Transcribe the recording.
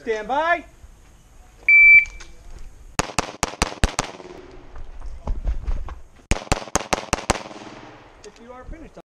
Stand by. If you are finished,